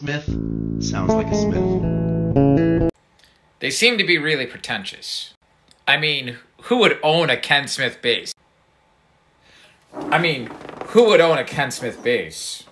Smith sounds like a Smith. They seem to be really pretentious. I mean, who would own a Ken Smith bass? I mean, who would own a Ken Smith bass?